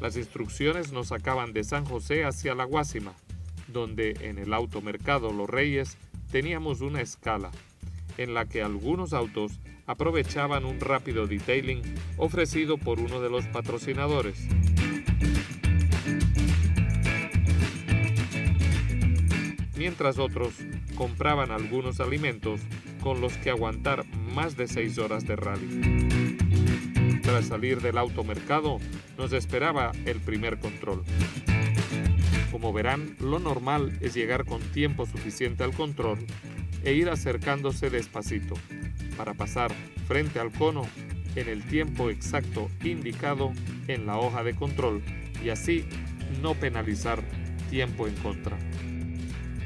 Las instrucciones nos sacaban de San José hacia La Guásima, donde en el automercado Los Reyes teníamos una escala en la que algunos autos aprovechaban un rápido detailing ofrecido por uno de los patrocinadores. Mientras otros compraban algunos alimentos con los que aguantar más de seis horas de rally. Tras salir del automercado, nos esperaba el primer control. Como verán, lo normal es llegar con tiempo suficiente al control e ir acercándose despacito para pasar frente al cono en el tiempo exacto indicado en la hoja de control y así no penalizar tiempo en contra.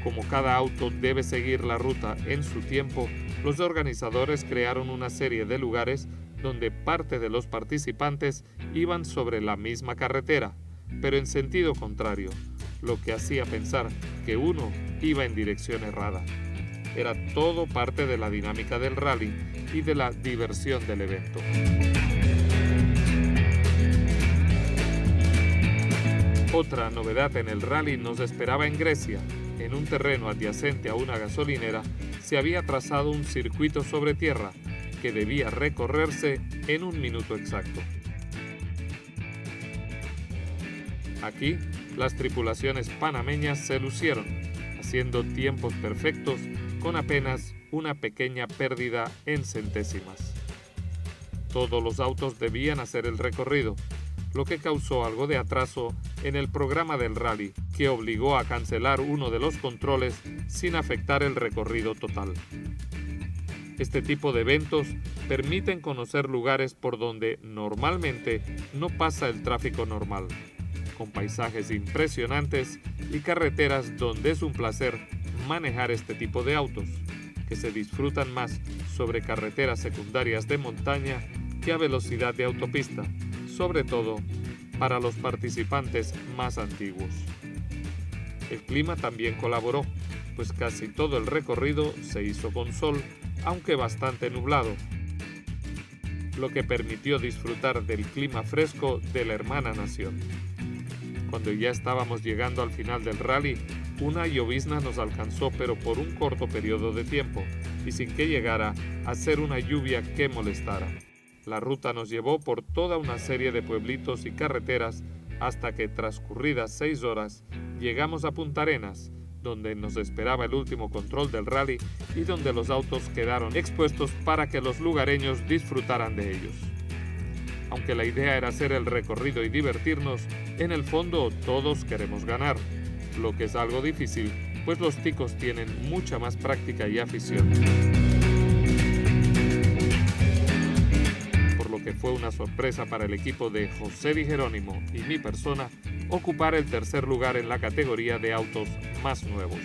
Como cada auto debe seguir la ruta en su tiempo, los organizadores crearon una serie de lugares donde parte de los participantes iban sobre la misma carretera, pero en sentido contrario, lo que hacía pensar que uno iba en dirección errada. Era todo parte de la dinámica del rally y de la diversión del evento. Otra novedad en el rally nos esperaba en Grecia. En un terreno adyacente a una gasolinera se había trazado un circuito sobre tierra que debía recorrerse en un minuto exacto. Aquí, las tripulaciones panameñas se lucieron, haciendo tiempos perfectos con apenas una pequeña pérdida en centésimas. Todos los autos debían hacer el recorrido, lo que causó algo de atraso en el programa del rally, que obligó a cancelar uno de los controles sin afectar el recorrido total. Este tipo de eventos permiten conocer lugares por donde normalmente no pasa el tráfico normal, con paisajes impresionantes y carreteras donde es un placer manejar este tipo de autos, que se disfrutan más sobre carreteras secundarias de montaña que a velocidad de autopista, sobre todo para los participantes más antiguos. El clima también colaboró, pues casi todo el recorrido se hizo con sol, aunque bastante nublado, lo que permitió disfrutar del clima fresco de la hermana nación. Cuando ya estábamos llegando al final del rally, una llovizna nos alcanzó pero por un corto periodo de tiempo y sin que llegara a ser una lluvia que molestara. La ruta nos llevó por toda una serie de pueblitos y carreteras hasta que transcurridas seis horas llegamos a Punta Arenas, donde nos esperaba el último control del rally y donde los autos quedaron expuestos para que los lugareños disfrutaran de ellos. Aunque la idea era hacer el recorrido y divertirnos, en el fondo todos queremos ganar lo que es algo difícil, pues los ticos tienen mucha más práctica y afición. Por lo que fue una sorpresa para el equipo de José Di Jerónimo y mi persona ocupar el tercer lugar en la categoría de autos más nuevos.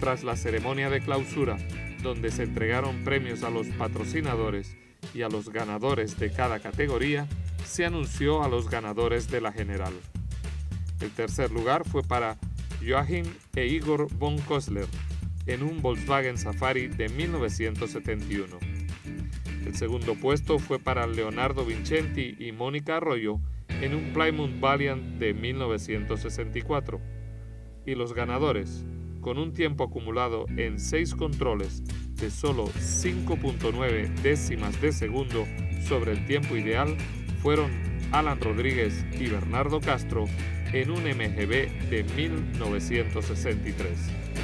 Tras la ceremonia de clausura, donde se entregaron premios a los patrocinadores y a los ganadores de cada categoría, se anunció a los ganadores de la general. El tercer lugar fue para Joachim e Igor von Kosler en un Volkswagen Safari de 1971. El segundo puesto fue para Leonardo Vincenti y Mónica Arroyo en un Plymouth Valiant de 1964. Y los ganadores, con un tiempo acumulado en 6 controles de solo 5.9 décimas de segundo sobre el tiempo ideal, fueron Alan Rodríguez y Bernardo Castro en un MGB de 1963.